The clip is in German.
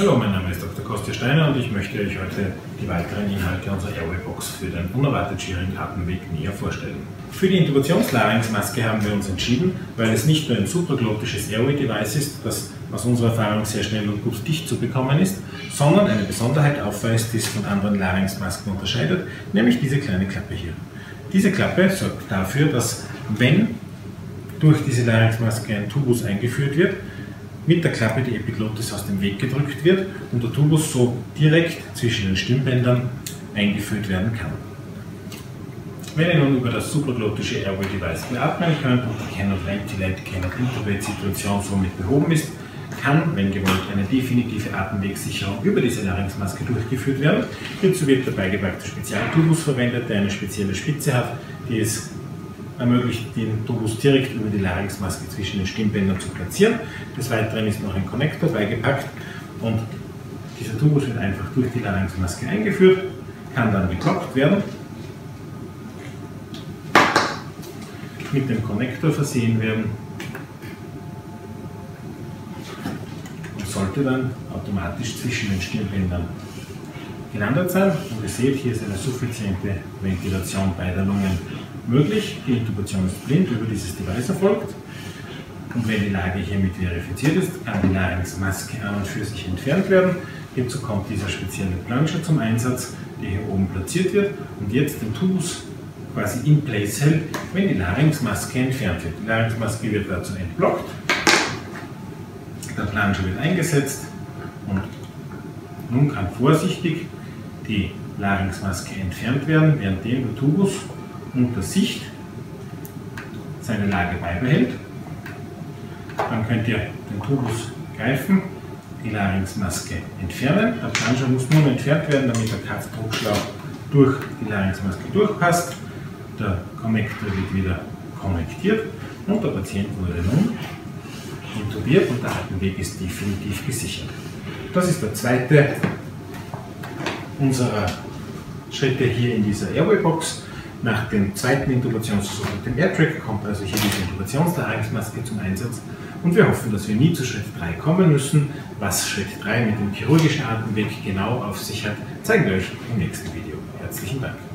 Hallo, mein Name ist Dr. Kostja Steiner und ich möchte euch heute die weiteren Inhalte unserer Airway-Box für den unerwartet schwierigen Atemweg näher vorstellen. Für die Intubationslarynxmaske haben wir uns entschieden, weil es nicht nur ein supraglottisches Airway-Device ist, das aus unserer Erfahrung sehr schnell und gut dicht zu bekommen ist, sondern eine Besonderheit aufweist, die es von anderen Larynxmasken unterscheidet, nämlich diese kleine Klappe hier. Diese Klappe sorgt dafür, dass wenn durch diese Larynxmaske ein Tubus eingeführt wird, mit der Klappe die Epiglottis aus dem Weg gedrückt wird und der Tubus so direkt zwischen den Stimmbändern eingeführt werden kann. Wenn ihr nun über das supraglottische Airway Device beatmen könnt und die Cannot Ventilate, Cannot Intubate Situation somit behoben ist, kann, wenn gewollt, eine definitive Atemwegssicherung über diese Larynxmaske durchgeführt werden. Hierzu wird der beigepackte Spezialtubus verwendet, der eine spezielle Spitze hat, die es ermöglicht, den Tubus direkt über die Larynxmaske zwischen den Stimmbändern zu platzieren. Des Weiteren ist noch ein Konnektor beigepackt und dieser Tubus wird einfach durch die Larynxmaske eingeführt, kann dann geklopft werden, mit dem Konnektor versehen werden und sollte dann automatisch zwischen den Stimmbändern gelandet sein. Und ihr seht, hier ist eine suffiziente Ventilation beider Lungen möglich. Die Intubation ist blind über dieses Device erfolgt. Und wenn die Lage hiermit verifiziert ist, kann die Larynxmaske an und für sich entfernt werden. Hierzu kommt dieser spezielle Planscher zum Einsatz, der hier oben platziert wird und jetzt den Tubus quasi in place hält, wenn die Larynxmaske entfernt wird. Die Larynxmaske wird dazu entblockt, der Planscher wird eingesetzt und nun kann vorsichtig die Larynxmaske entfernt werden, währenddem der Tubus unter Sicht seine Lage beibehält. Dann könnt ihr den Tubus greifen, die Larynxmaske entfernen. Der Planscher muss nun entfernt werden, damit der Kraftdruckschlauch durch die Larynxmaske durchpasst. Der Konnektor wird wieder konnektiert und der Patient wurde nun intubiert und der Atemweg ist definitiv gesichert. Das ist der zweite unserer Schritte hier in dieser Airway-Box. Nach dem zweiten Intubationsversuch mit dem AirTrack kommt also hier diese Intubationslarynxmaske zum Einsatz und wir hoffen, dass wir nie zu Schritt 3 kommen müssen. Was Schritt 3 mit dem chirurgischen Atemweg genau auf sich hat, zeigen wir euch im nächsten Video. Herzlichen Dank.